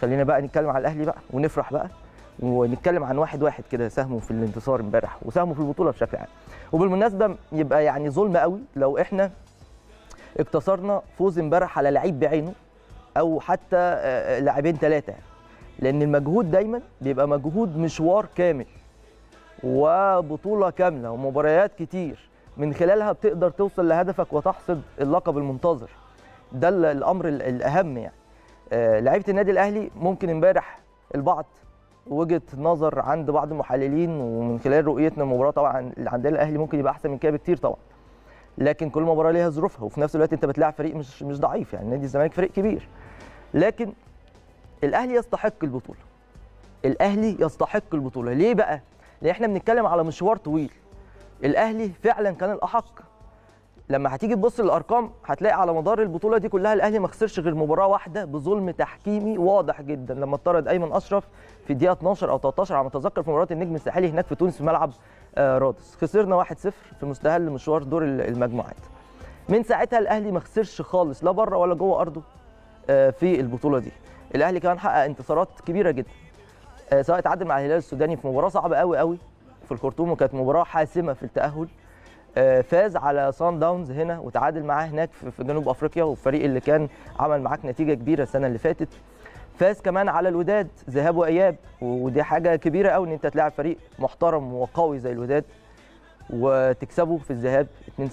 خلينا بقى نتكلم على الأهلي بقى ونفرح بقى ونتكلم عن واحد واحد كده ساهموا في الانتصار امبارح وساهموا في البطولة بشكل عام. وبالمناسبة يبقى يعني ظلم قوي لو إحنا اقتصرنا فوز امبارح على لعيب بعينه أو حتى آه، لاعبين ثلاثة لأن المجهود دايما بيبقى مجهود مشوار كامل وبطولة كاملة ومباريات كتير. من خلالها بتقدر توصل لهدفك وتحصد اللقب المنتظر. ده ال- الأمر ال- الأهم يعني. آه، لعيبة النادي الأهلي ممكن امبارح البعض وجهة نظر عند بعض المحللين ومن خلال رؤيتنا المباراة طبعا اللي عندنا الأهلي ممكن يبقى أحسن من كده بكتير طبعا. لكن كل مباراة ليها ظروفها وفي نفس الوقت انت بتلاعب فريق مش مش ضعيف يعني نادي الزمالك فريق كبير. لكن الأهلي يستحق البطولة. الأهلي يستحق البطولة. ليه بقى؟ لأن إحنا بنتكلم على مشوار طويل. الأهلي فعلا كان الأحق لما هتيجي تبص للأرقام هتلاقي على مدار البطولة دي كلها الأهلي ما خسرش غير مباراة واحدة بظلم تحكيمي واضح جدا. لما اطرد أيمن أشرف في الدقيقة 12 أو 13 على ما أتذكر في مباراة النجم الساحلي هناك في تونس في ملعب آه، رادس. خسرنا 1-0 في مستهل مشوار دور المجموعات. من ساعتها الأهلي ما خسرش خالص لا بره ولا جوه أرضه آه، في البطولة دي. الأهلي كمان حقق انتصارات كبيرة جدا. آه، سواء تعادل مع الهلال السوداني في مباراة صعبة قوي قوي في الخرطوم وكانت مباراة حاسمة في التأهل. فاز على سان داونز هنا وتعادل معاه هناك في جنوب أفريقيا والفريق اللي كان عمل معاك نتيجة كبيرة السنة اللي فاتت. فاز كمان على الوداد ذهاب وإياب. ودي حاجة كبيرة قوي إن أنت تلاعب فريق محترم وقوي زي الوداد وتكسبه في الذهاب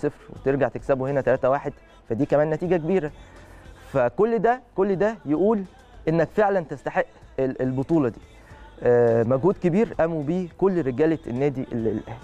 2-0 وترجع تكسبه هنا 3-1 فدي كمان نتيجة كبيرة. فكل ده كل ده يقول إنك فعلا تستحق ال- البطولة دي. آه، مجهود كبير قاموا بيه كل رجالة النادي ال- الاهلي